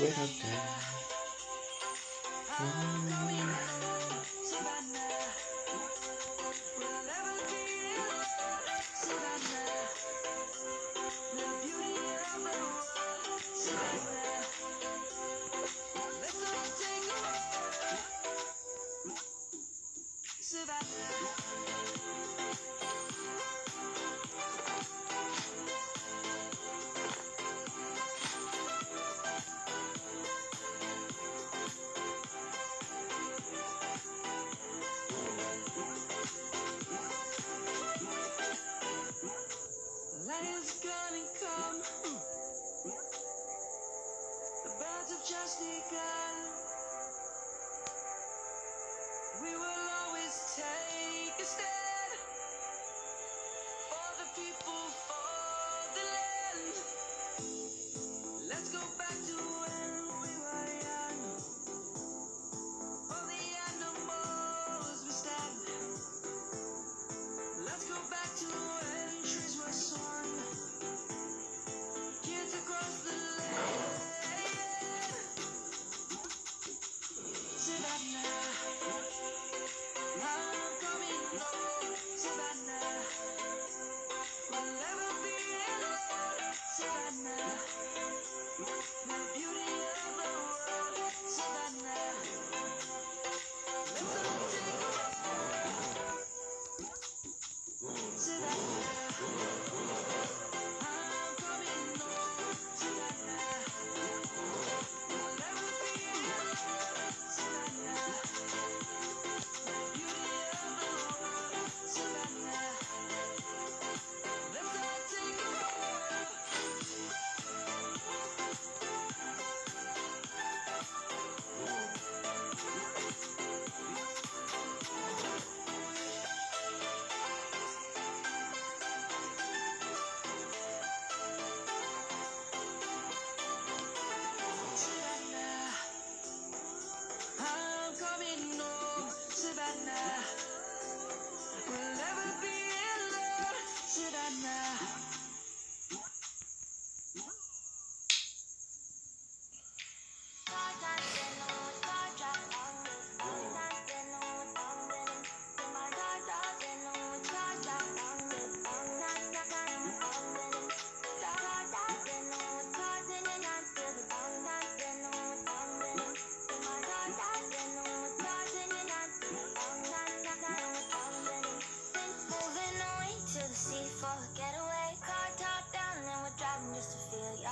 without them.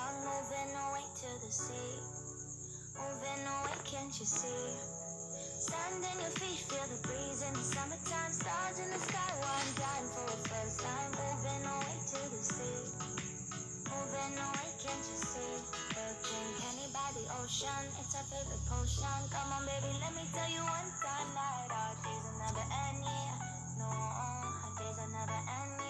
Young. Moving away to the sea. Moving away, can't you see? Sand in your feet, feel the breeze in the summertime. Stars in the sky, one time for the first time. Moving away to the sea. Moving away, can't you see? Candy by the ocean, it's our favorite potion. Come on, baby, let me tell you one time that our days will never end, yeah. No, our days will never end, yeah.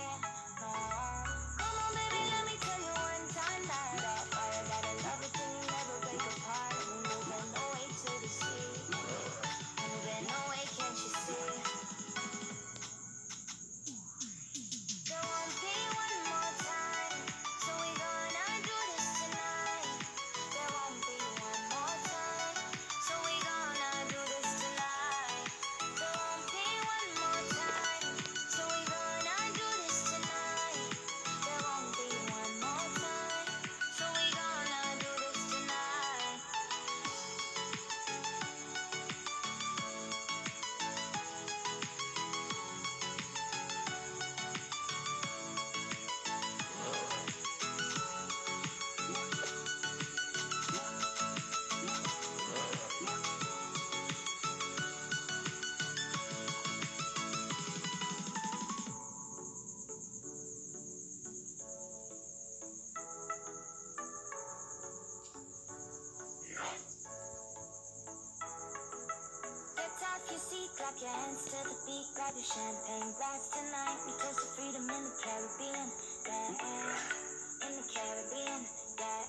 dance to the beat, grab your champagne glass tonight. We toast to freedom in the Caribbean, yeah. In the Caribbean, yeah.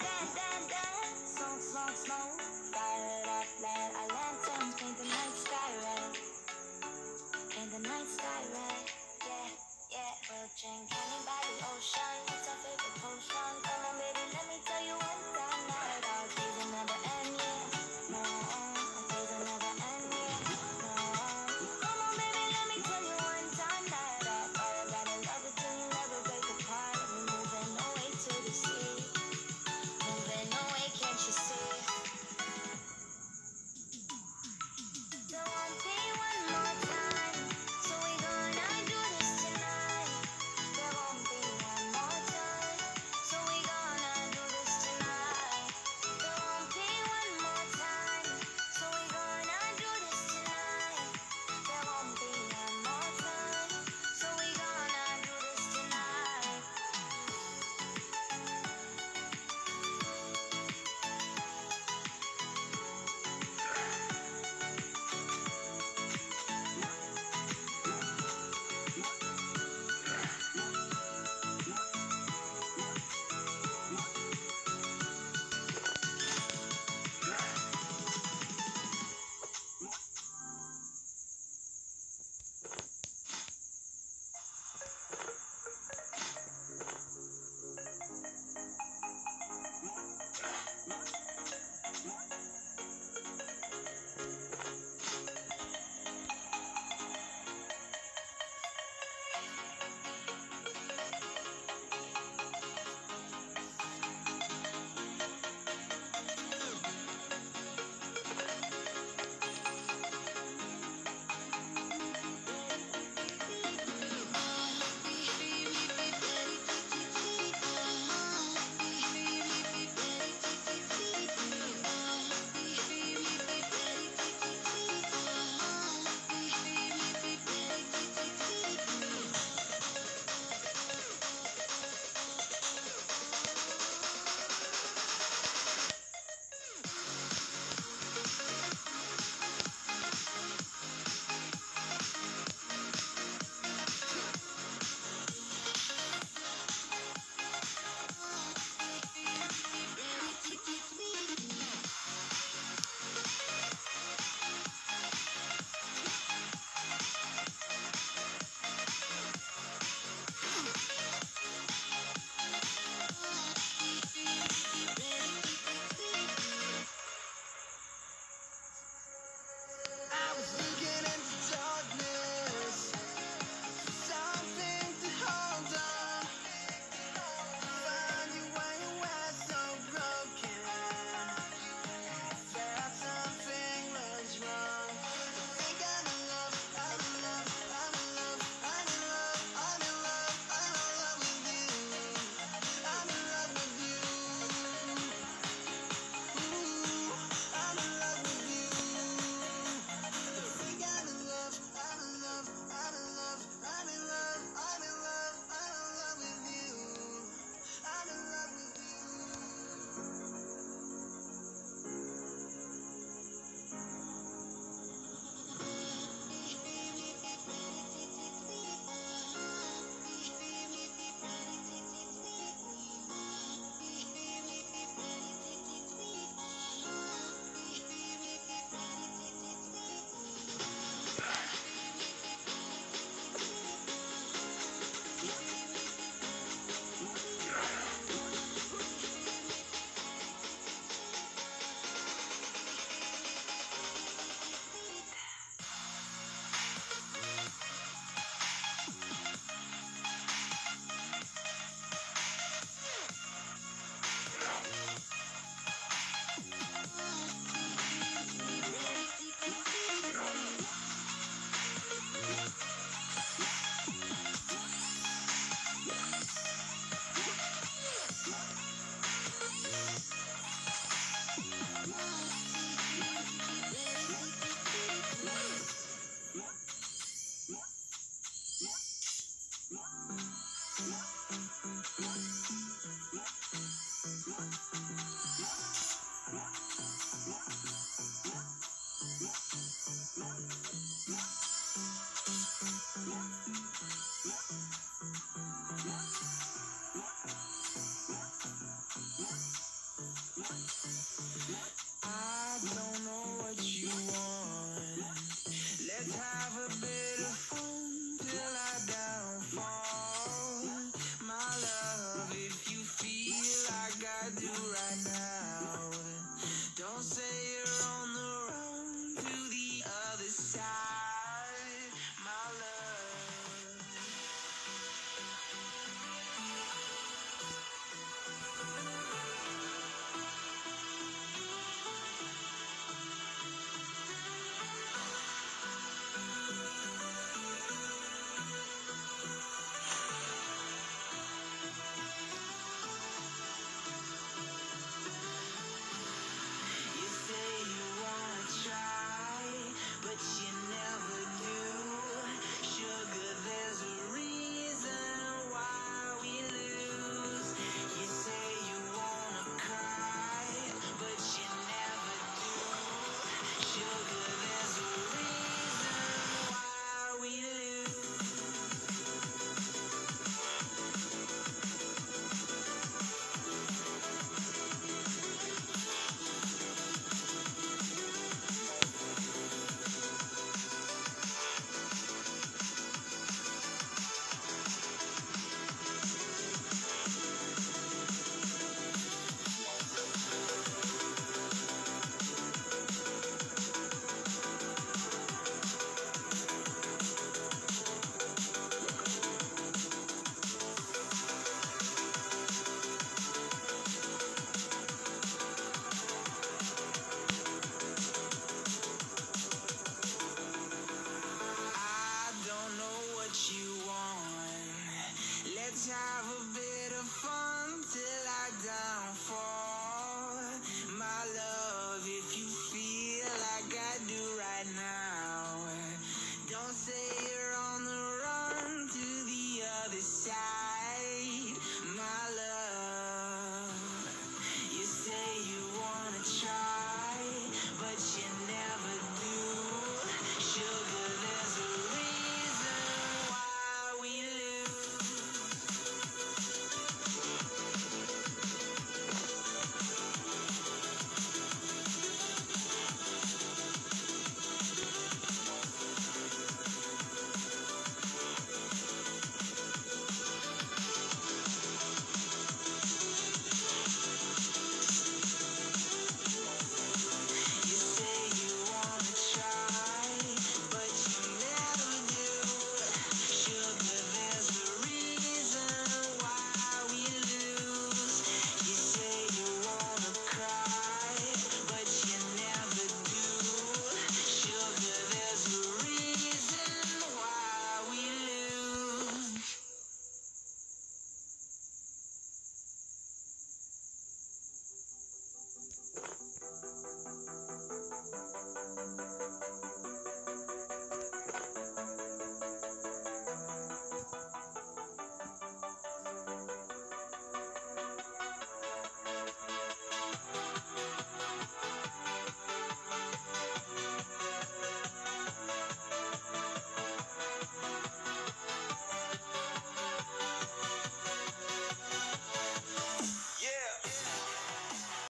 Dan, dan, dan, smoke, smoke, smoke. Fire it up, let our lanterns paint the night sky red. Paint the night sky red.